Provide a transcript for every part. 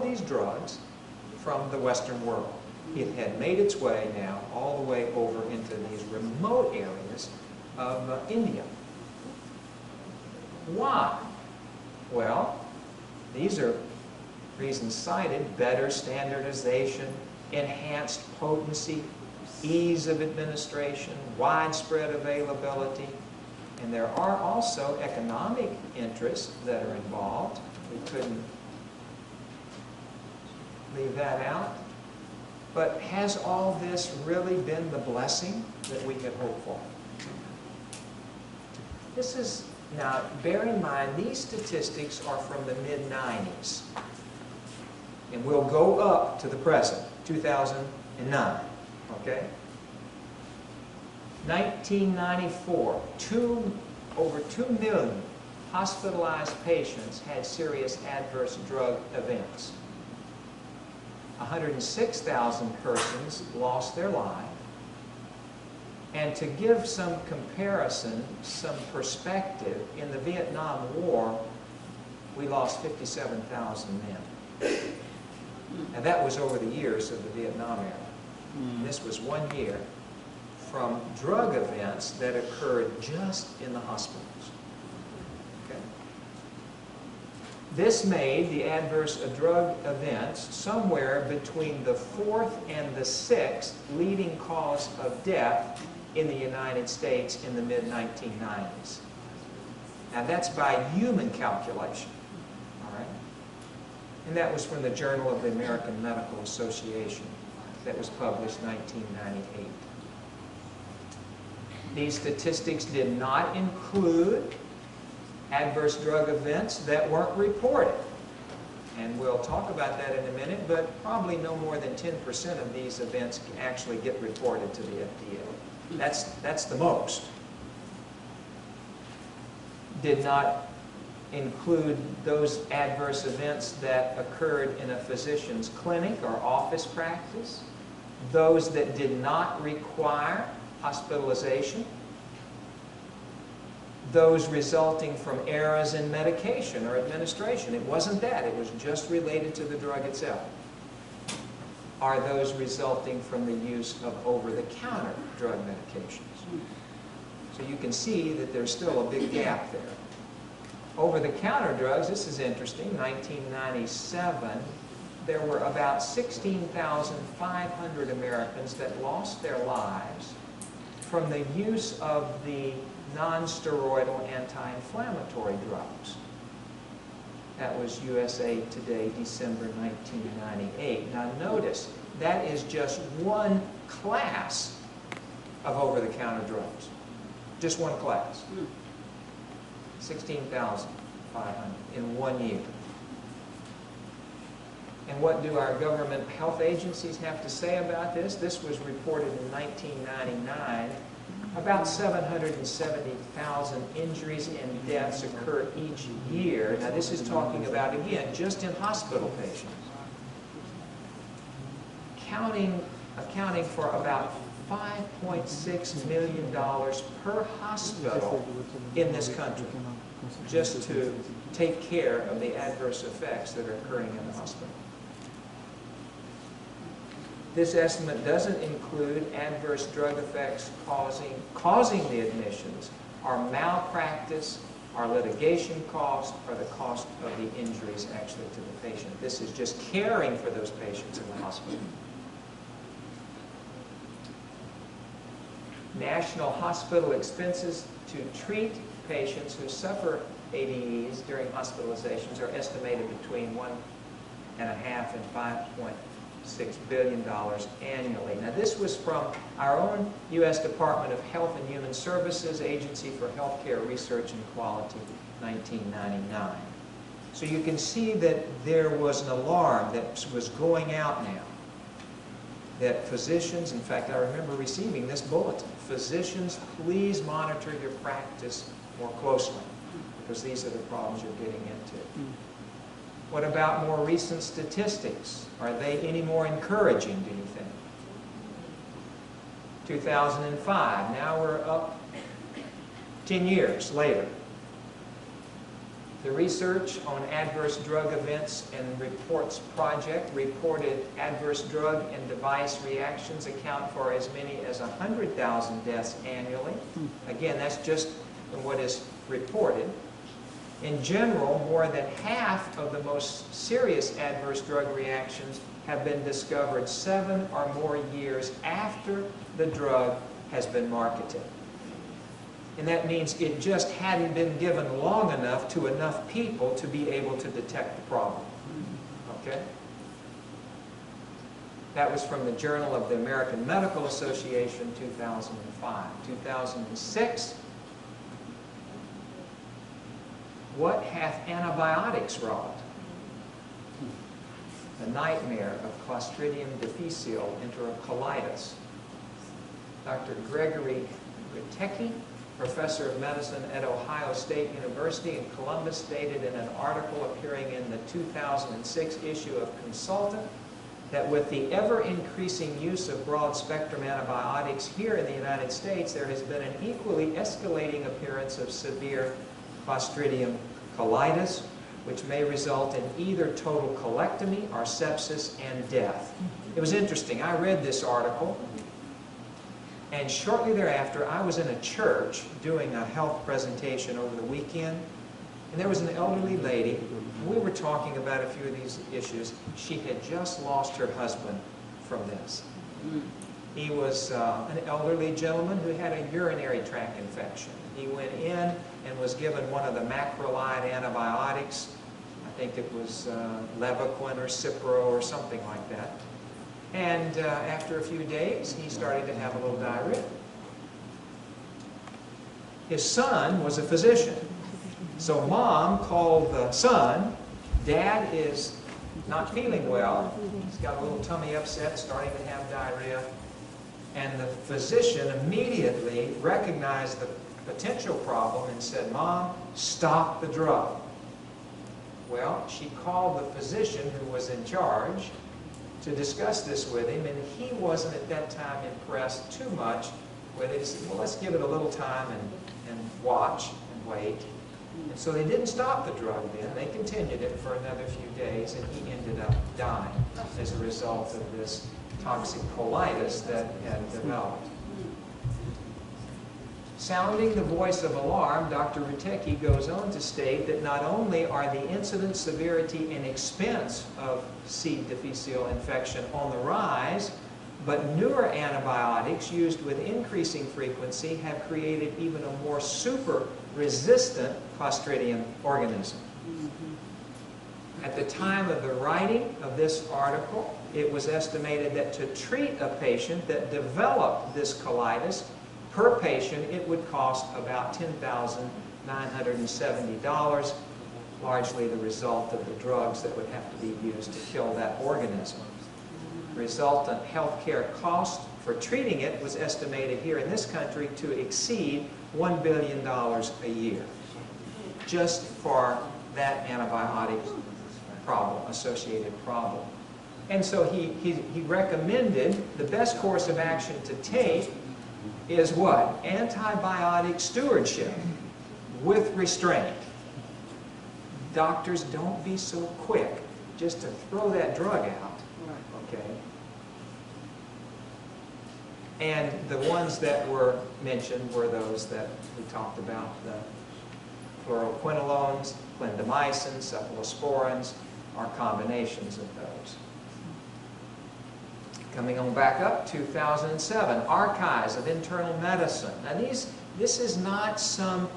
of these drugs from the Western world. It had made its way now all the way over into these remote areas of uh, India. Why? Well, these are reasons cited, better standardization, enhanced potency, ease of administration, widespread availability, and there are also economic interests that are involved. We couldn't leave that out. But has all this really been the blessing that we could hope for? This is, now bear in mind, these statistics are from the mid-90s. And we'll go up to the present, 2009, okay? 1994, two, over 2 million hospitalized patients had serious adverse drug events. 106,000 persons lost their life. And to give some comparison, some perspective, in the Vietnam War, we lost 57,000 men. And that was over the years of the Vietnam era. And this was one year from drug events that occurred just in the hospitals. Okay? This made the adverse drug events somewhere between the fourth and the sixth leading cause of death in the United States in the mid-1990s. Now that's by human calculation, all right? And that was from the Journal of the American Medical Association that was published 1998. These statistics did not include adverse drug events that weren't reported. And we'll talk about that in a minute, but probably no more than 10% of these events actually get reported to the FDA. That's, that's the most. Did not include those adverse events that occurred in a physician's clinic or office practice, those that did not require hospitalization, those resulting from errors in medication or administration. It wasn't that. It was just related to the drug itself. Are those resulting from the use of over-the-counter drug medications? So you can see that there's still a big gap there. Over-the-counter drugs, this is interesting, 1997, there were about 16,500 Americans that lost their lives from the use of the non-steroidal anti-inflammatory drugs. That was USA Today, December 1998. Now notice, that is just one class of over-the-counter drugs. Just one class. 16,500 in one year. And what do our government health agencies have to say about this? This was reported in 1999. About 770,000 injuries and deaths occur each year. Now this is talking about, again, just in hospital patients. Counting, accounting for about $5.6 million per hospital in this country just to take care of the adverse effects that are occurring in the hospital. This estimate doesn't include adverse drug effects causing, causing the admissions, or malpractice, or litigation costs, or the cost of the injuries actually to the patient. This is just caring for those patients in the hospital. National hospital expenses to treat patients who suffer ADEs during hospitalizations are estimated between one and a half and five point six billion dollars annually. Now this was from our own U.S. Department of Health and Human Services Agency for Healthcare Research and Quality, 1999. So you can see that there was an alarm that was going out now that physicians, in fact, I remember receiving this bulletin, physicians, please monitor your practice more closely because these are the problems you're getting into. Hmm. What about more recent statistics? Are they any more encouraging, do you think? 2005, now we're up 10 years later. The Research on Adverse Drug Events and Reports Project reported adverse drug and device reactions account for as many as 100,000 deaths annually. Hmm. Again, that's just what is reported. In general, more than half of the most serious adverse drug reactions have been discovered seven or more years after the drug has been marketed. And that means it just hadn't been given long enough to enough people to be able to detect the problem. Okay? That was from the Journal of the American Medical Association, 2005. 2006, what hath antibiotics wrought? The nightmare of Clostridium difficile enterocolitis. Dr. Gregory Witecki, professor of medicine at Ohio State University in Columbus, stated in an article appearing in the 2006 issue of Consultant that with the ever-increasing use of broad-spectrum antibiotics here in the United States, there has been an equally escalating appearance of severe Clostridium colitis, which may result in either total colectomy or sepsis and death. Mm-hmm. It was interesting. I read this article, and shortly thereafter, I was in a church doing a health presentation over the weekend, and there was an elderly lady. We were talking about a few of these issues. She had just lost her husband from this. Mm-hmm. He was uh, an elderly gentleman who had a urinary tract infection. He went in and was given one of the macrolide antibiotics. I think it was uh, or Cipro or something like that. And uh, after a few days, he started to have a little diarrhea. His son was a physician. So mom called the son. Dad is not feeling well. He's got a little tummy upset, starting to have diarrhea. And the physician immediately recognized the potential problem and said, Mom, stop the drug. Well, she called the physician who was in charge to discuss this with him, and he wasn't at that time impressed too much with it. He said, well, let's give it a little time and, and watch and wait. And so they didn't stop the drug then. They continued it for another few days, and he ended up dying as a result of this toxic colitis that had developed. Sounding the voice of alarm, Dr. Witecki goes on to state that not only are the incidence, severity, and expense of C. difficile infection on the rise, but newer antibiotics used with increasing frequency have created even a more super resistant Clostridium organism. Mm-hmm. At the time of the writing of this article, it was estimated that to treat a patient that developed this colitis, per patient, it would cost about $10,970, largely the result of the drugs that would have to be used to kill that organism. Resultant healthcare cost for treating it was estimated here in this country to exceed $1 billion a year, just for that antibiotic problem, associated problem. And so he, he, he recommended the best course of action to take is what? Antibiotic stewardship with restraint. Doctors, don't be so quick just to throw that drug out. Okay? And the ones that were mentioned were those that we talked about, the fluoroquinolones, clindamycin, cephalosporins, or combinations of those. Coming on back up, 2007, Archives of Internal Medicine. Now these, this is not some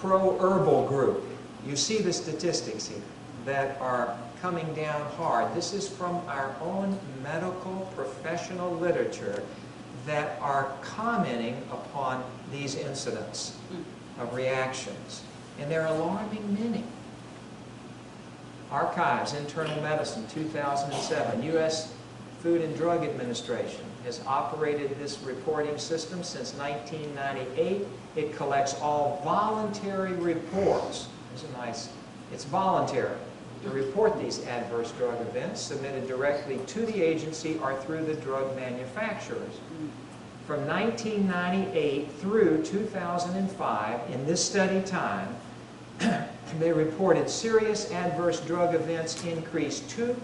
pro-herbal group. You see the statistics here that are coming down hard. This is from our own medical professional literature that are commenting upon these incidents hmm. of reactions. And they're alarming many. Archives, Internal Medicine, 2007, U.S. Food and Drug Administration has operated this reporting system since 1998. It collects all voluntary reports. Nice, it's voluntary to report these adverse drug events submitted directly to the agency or through the drug manufacturers. From 1998 through 2005, in this study time, They reported serious adverse drug events increased two